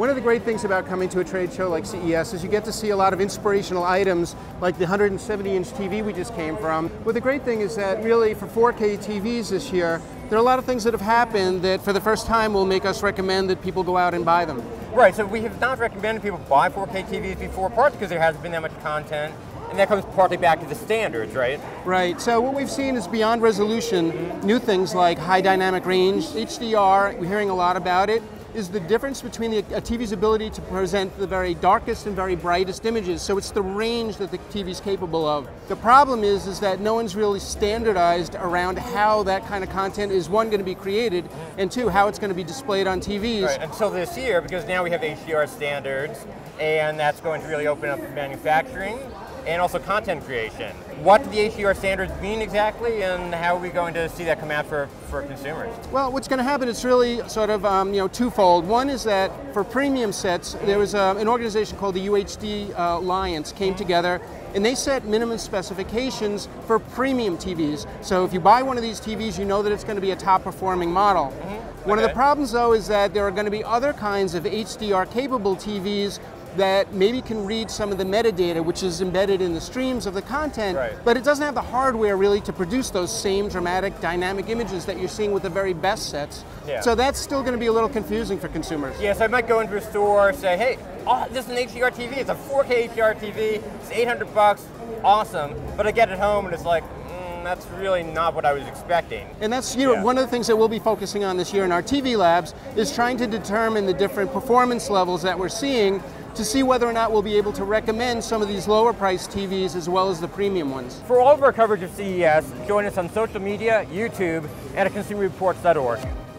One of the great things about coming to a trade show like CES is you get to see a lot of inspirational items like the 170 inch TV we just came from. But the great thing is that really for 4K TVs this year, there are a lot of things that have happened that for the first time will make us recommend that people go out and buy them. Right, so we have not recommended people buy 4K TVs before, partly because there hasn't been that much content, and that comes partly back to the standards, right? Right. So what we've seen is beyond resolution, new things like high dynamic range, HDR. We're hearing a lot about it is the difference between the, a TV's ability to present the very darkest and very brightest images. So it's the range that the TV is capable of. The problem is, is that no one's really standardized around how that kind of content is one going to be created, and two, how it's going to be displayed on TVs. Right. Until this year, because now we have HDR standards, and that's going to really open up manufacturing and also content creation. What do the HDR standards mean exactly, and how are we going to see that come out for, for consumers? Well, what's going to happen is really sort of um, you know twofold. One is that for premium sets, there was uh, an organization called the UHD uh, Alliance came together and they set minimum specifications for premium TVs. So if you buy one of these TVs, you know that it's going to be a top performing model. Mm -hmm. One okay. of the problems though is that there are going to be other kinds of HDR capable TVs that maybe can read some of the metadata which is embedded in the streams of the content, right. but it doesn't have the hardware really to produce those same dramatic dynamic images that you're seeing with the very best sets. Yeah. So that's still going to be a little confusing for consumers. Yes, yeah, so I might go into a store, say, hey, oh, this is an HDR TV, it's a 4K HDR TV, it's 800 bucks, awesome, but I get it home and it's like, mm, that's really not what I was expecting. And that's you know yeah. one of the things that we'll be focusing on this year in our TV labs is trying to determine the different performance levels that we're seeing to see whether or not we'll be able to recommend some of these lower priced TVs as well as the premium ones. For all of our coverage of CES, join us on social media, YouTube, and at consumerreports.org.